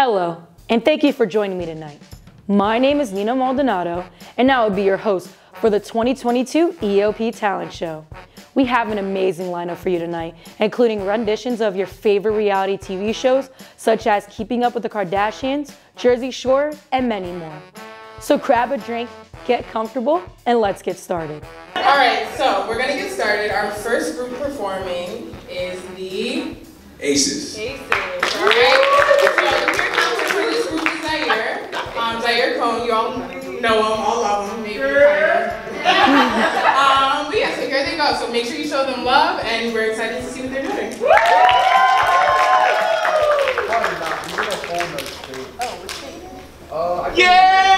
Hello, and thank you for joining me tonight. My name is Nina Maldonado, and I will be your host for the 2022 EOP Talent Show. We have an amazing lineup for you tonight, including renditions of your favorite reality TV shows, such as Keeping Up with the Kardashians, Jersey Shore, and many more. So grab a drink, get comfortable, and let's get started. All right, so we're gonna get started. Our first group performing is the Aces. Aces. All right. Group is Zaire. Um, Zaire Cone, you all know him, all of them, maybe kind of. um, but yeah, so here they go. So make sure you show them love, and we're excited to see what they're doing. Yeah,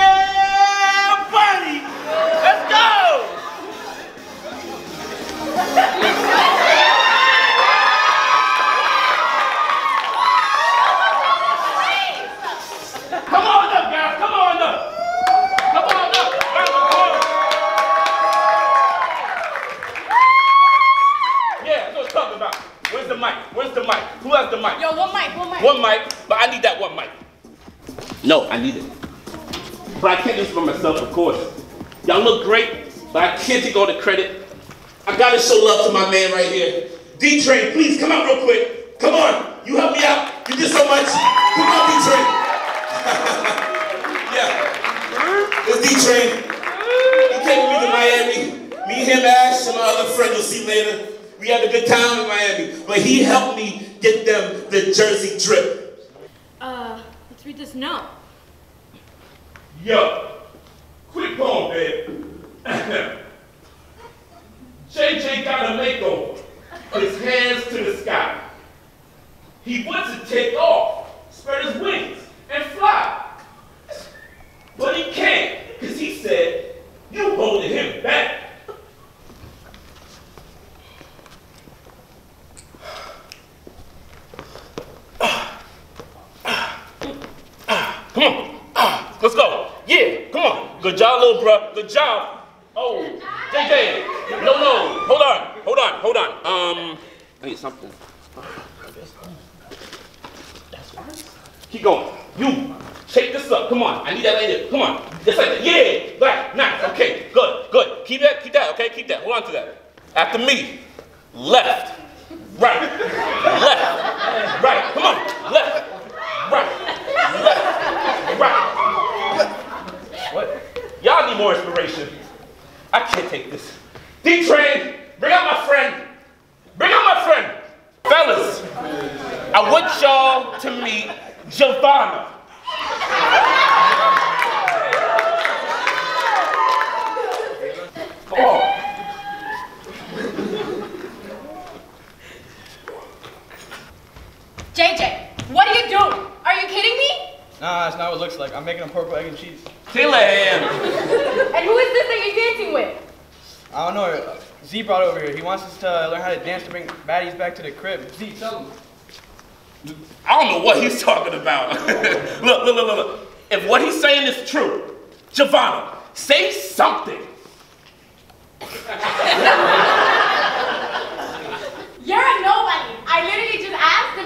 mic? Who has the mic? Yo, one mic, one mic. One mic, but I need that one mic. No, I need it. But I can't do this for myself, of course. Y'all look great, but I can't take all the credit. I gotta show love to my man right here. D-Train, please come out real quick. Come on, you help me out. You did so much. Come on, D-Train. yeah, it's D-Train. He came with me to Miami. Me, him, Ash, and my other friend you'll see later. We had a good time in Miami, but he helped me get them the Jersey drip. Uh, let's read this note. Yo, quick poem, babe. JJ got a makeover. His hands to the sky. He wants to take off, spread his wings, and fly. But he can't, because he said, you holding him back. Come on. Ah, let's go. Yeah, Good job, little bruh. Good job. Oh, JJ. No, no. Hold on. Hold on. Hold on. Um, I need something. Keep going. You shake this up. Come on. I need that there. Come on. Just like that. Yeah. Right. Nice. Okay. Good. Good. Keep that. Keep that. Okay. Keep that. Hold on to that. After me. Left. Right. Left. Right. Come on. Left. Right. Left. Right. What? Y'all need more inspiration. I can't take this. D-Train, bring out my friend. Bring out my friend. Fellas, I want y'all to meet Giovanna. Come on. JJ, what are you doing? Are you kidding me? Nah, that's not what it looks like. I'm making a purple egg and cheese. Dylan. And who is this that you're dancing with? I don't know. uh, Z brought over here. He wants us to learn how to dance to bring baddies back to the crib. Z, tell him. I don't know what he's talking about. look, look, look, look, look. If what he's saying is true, Giovanna, say something. You're a nobody. I literally just asked to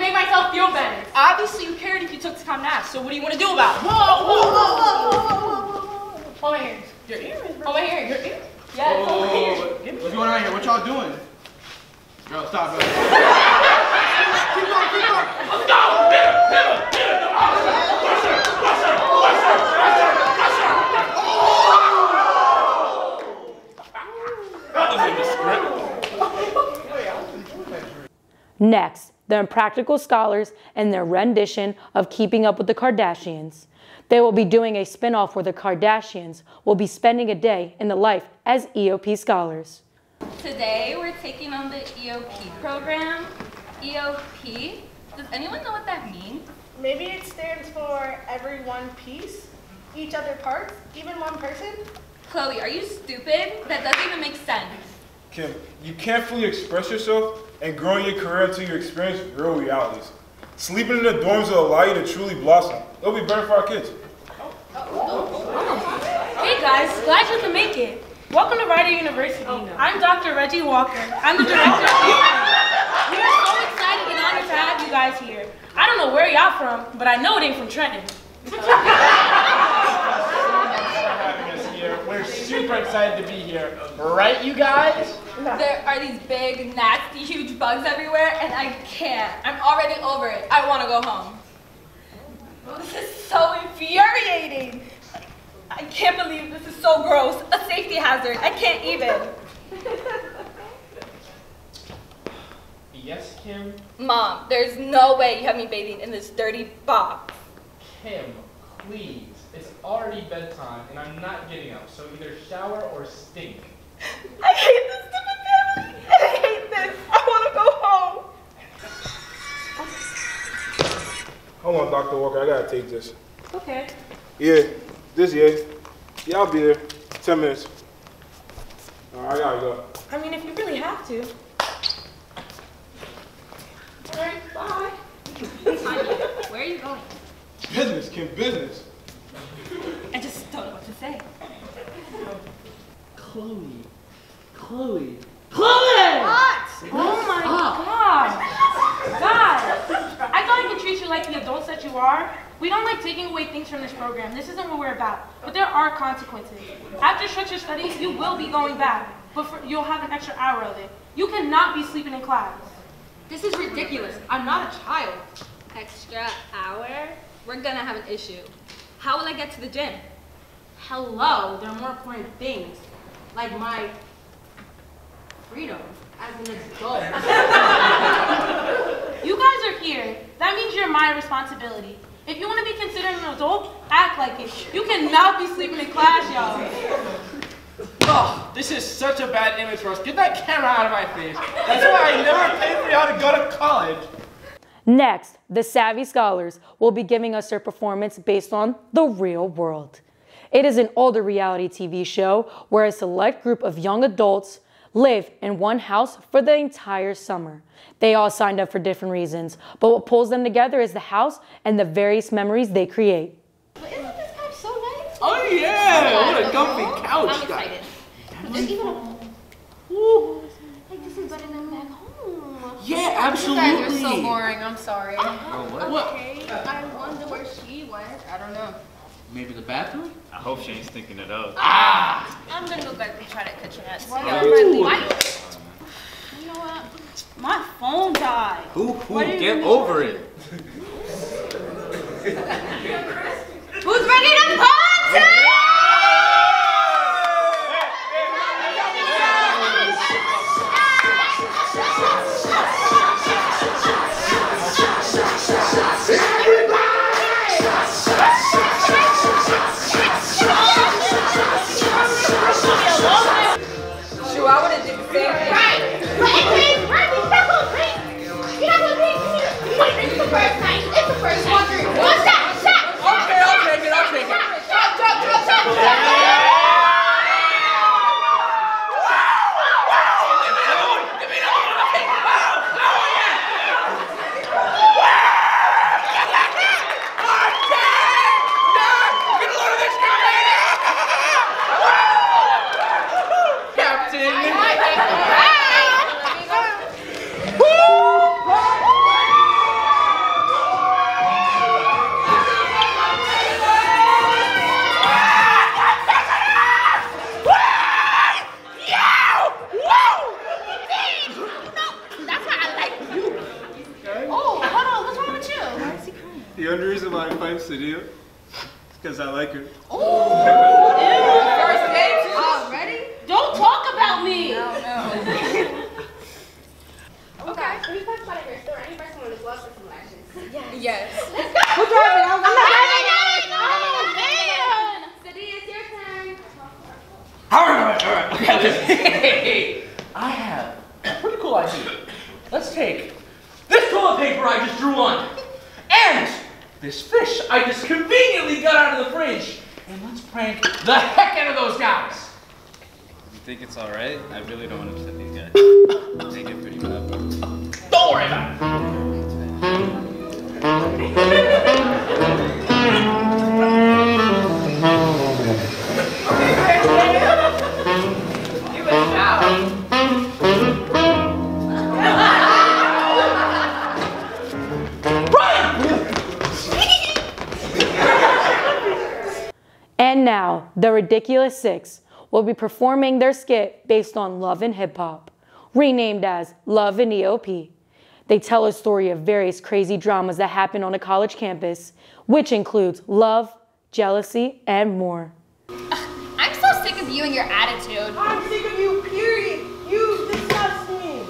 make myself feel better. Obviously, you cared if you took the time to ask, so what do you want to do about it? Whoa, whoa, whoa, whoa, whoa, whoa, whoa, whoa. Hold my ears. Your ears? Hold my ears. Your ears? Yes, hold my ears. Whoa, What's going on here? What y'all doing? Girl, stop, bro. keep going, keep going. Let's go! Hit her! Hit her! Hit her! Rush her! Rush her! Rush her! Rush her! Rush her! Rush her! That was in the script. Next, the Impractical Scholars and their rendition of Keeping Up with the Kardashians. They will be doing a spin off where the Kardashians will be spending a day in the life as EOP scholars. Today we're taking on the EOP program. EOP, does anyone know what that means? Maybe it stands for every one piece, each other part, even one person. Khloe, are you stupid? That doesn't even make sense. Kim, you can't fully express yourself and grow in your career until you experience real realities. Sleeping in the dorms will allow you to truly blossom. It'll be better for our kids. Hey guys, glad you can make it. Welcome to Rider University. I'm Dr. Reggie Walker. I'm the director of We are so excited and honored to have you guys here. I don't know where y'all from, but I know it ain't from Trenton. having us here. We're super excited to be here. Right, you guys? There are these big, nasty, huge bugs everywhere, and I can't. I'm already over it. I want to go home. This is so infuriating. I can't believe this is so gross. A safety hazard. I can't even. Yes, Kim? Mom, there's no way you have me bathing in this dirty box. Kim, please. It's already bedtime and I'm not getting up, so either shower or stink. I hate this stupid family. I hate this. I want to go home. Hold on, Dr. Walker. I gotta take this. Okay. Yeah, this yeah. Yeah, I'll be there. Ten minutes. All right, I gotta go. I mean, if you really have to. Alright, bye. Where are you going? Business, Kim, business. I just don't know what to say. Khloe. Khloe. Khloe! What? Oh my god. God. I thought I could treat you like the adults that you are. We don't like taking away things from this program. This isn't what we're about. But there are consequences. After structured studies, you will be going back. But for, you'll have an extra hour of it. You cannot be sleeping in class. This is ridiculous. I'm not a child. Extra hour? We're gonna have an issue. How will I get to the gym? Hello, there are more important things, like my freedom as an adult. You guys are here. That means you're my responsibility. If you want to be considered an adult, act like it. You cannot be sleeping in class, y'all. Oh, this is such a bad image for us. Get that camera out of my face. That's why I never paid for y'all to go to college. Next, the Savvy Scholars will be giving us their performance based on the real world. It is an older reality TV show where a select group of young adults live in one house for the entire summer. They all signed up for different reasons, but what pulls them together is the house and the various memories they create. But isn't this couch so nice? Oh yeah, what a comfy I'm couch. excited. There's even a pool. Like this is better than back home. Yeah, You absolutely. guys are so boring. I'm sorry. Oh, what? Okay, I wonder where she went. I don't know. Maybe the bathroom? I hope she ain't stinking it up. Ah! I'm gonna go back and try to catch your ass. Why Yeah. don't Why- You know what? My phone died. Who, who, Why do you get over it. Who's ready to The only reason why I find Sadia is because I like her. First day too. Already? Don't talk about me. Okay. Can you talk about it in your store? Any person want to gloves for some lashes? Yes. Who's driving? I'm not driving. Oh, man. City, it's your turn. All right, all right, all right. Okay. I have a pretty cool idea. Let's take this toilet paper I just drew on, and this fish I just conveniently got out of the fridge, and let's prank the heck out of those guys. You think it's alright? I really don't want to upset these guys. Take it pretty bad. Don't worry about it. And now, the Ridiculous Six will be performing their skit based on love and hip hop, renamed as Love and EOP. They tell a story of various crazy dramas that happen on a college campus, which includes love, jealousy, and more. I'm so sick of you and your attitude. I'm sick of you, period. You disgust me.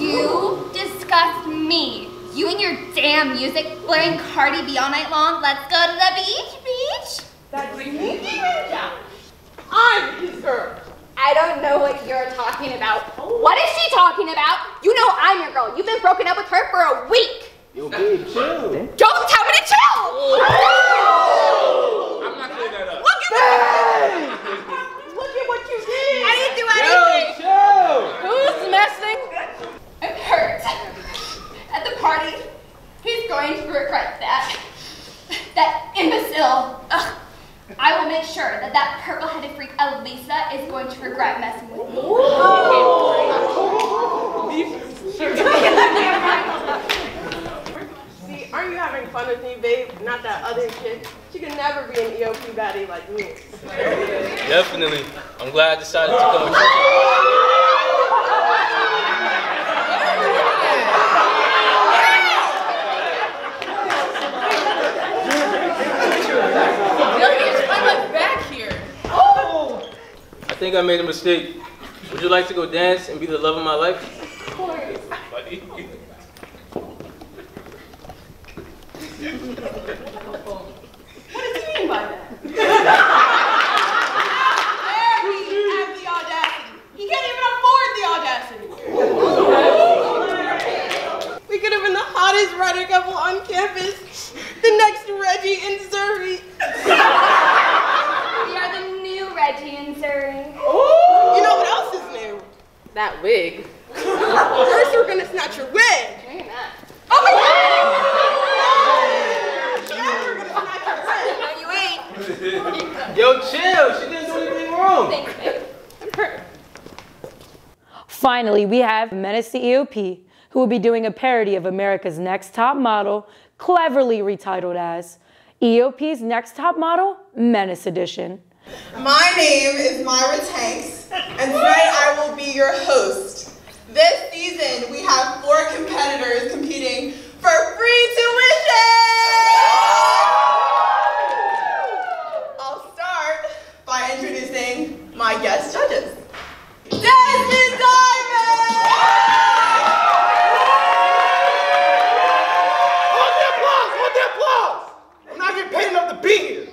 You disgust me. You and your damn music, blaring Cardi B all night long. Let's go to the beach, beach. That's me, I'm his girl. I don't know what you're talking about. What is she talking about? You know I'm your girl. You've been broken up with her for a week. Yo, babe, chill. Don't tell me to chill! I'm not clearing that up. Look at that! Look at what you did. I didn't do Yo, anything. chill. Who's messing? I'm hurt. At the party, he's going to regret that. That imbecile. Ugh. I will make sure that that purple-headed freak Elisa is going to regret messing with me. See, aren't you having fun with me, babe? Not that other kid. She could never be an EOP baddie like me. Definitely. I'm glad I decided to come with you. I'm like back here. I think I made a mistake. Would you like to go dance and be the love of my life? Of course. Buddy. What does he mean by that? there he has the audacity. He can't even afford the audacity. we could have been the hottest Rider couple on campus. The next Reggie and Zuri. We are the new Reggie and Surrey. You know what else is new? That wig. First we're gonna snatch your wig. Oh my god! Then we're gonna snatch your wig. No, you ain't. Yo, chill. She didn't do anything wrong. Thanks, babe. Finally, we have Menace the EOP, who will be doing a parody of America's Next Top Model, cleverly retitled as EOP's Next Top Model Menace Edition. My name is Myra Tanks, and tonight I will be your host. This season, we have four competitors competing for free tuition! I'll start by introducing my guest judges. Desmond Diamond! Hold the applause! Hold the applause! I'm not getting paid enough to be here.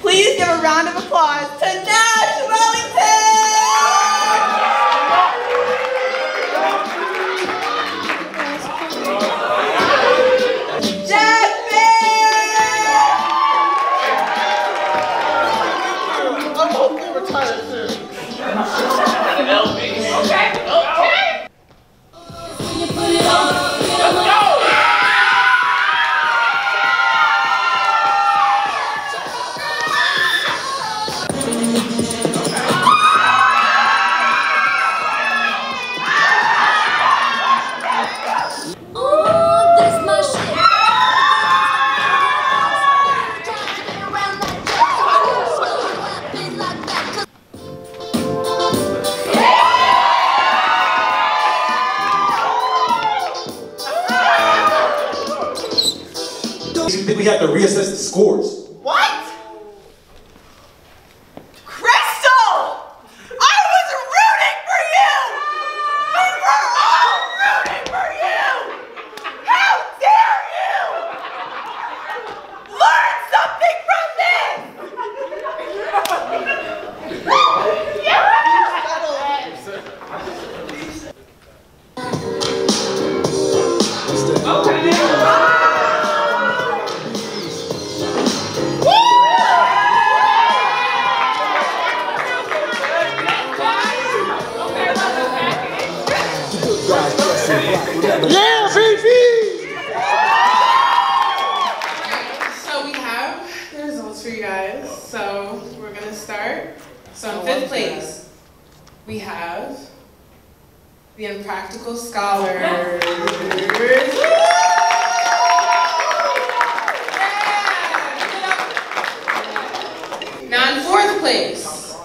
Please give a of applause to Nash Wellington! Retired soon. We have to reassess the scores? the Impractical Scholars. Now in fourth place.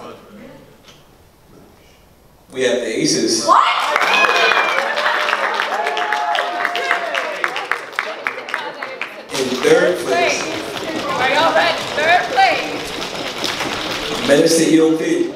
We have the Aces. What? In third place. Are y'all ready? Third place. Medicine EOP.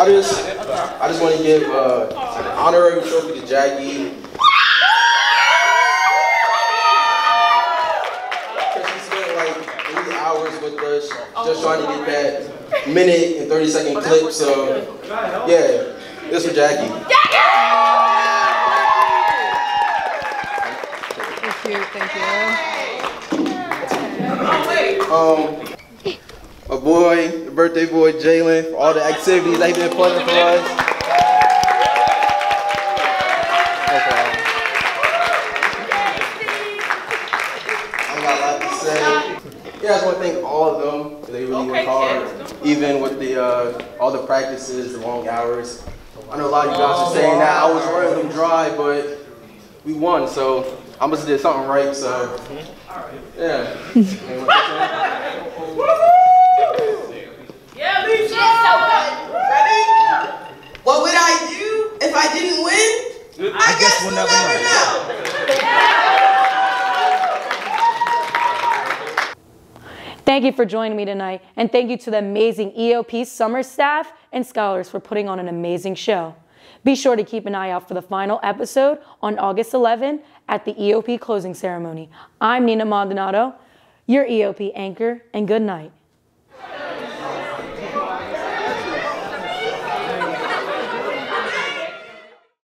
I just, I just want to give uh, an honorary trophy to Jackie. Because she spent like three hours with us, just trying to get that minute and 30 second clip. So, yeah, this for Jackie. Thank you, thank you. Um, my boy, the birthday boy Jalen, for all the activities that he's been planning for us. I got a lot to say. Yeah, I just want to thank all of them. They really work hard, even with the uh, all the practices, the long hours. I know a lot of you guys are saying that I was running them dry, but we won, so I must have did something right. So. Yeah, Lisa! Ready? What would I do if I didn't win? I, guess we'll never, know. Thank you for joining me tonight, and thank you to the amazing EOP summer staff and scholars for putting on an amazing show. Be sure to keep an eye out for the final episode on August 11 at the EOP closing ceremony. I'm Nina Maldonado, your EOP anchor, and good night.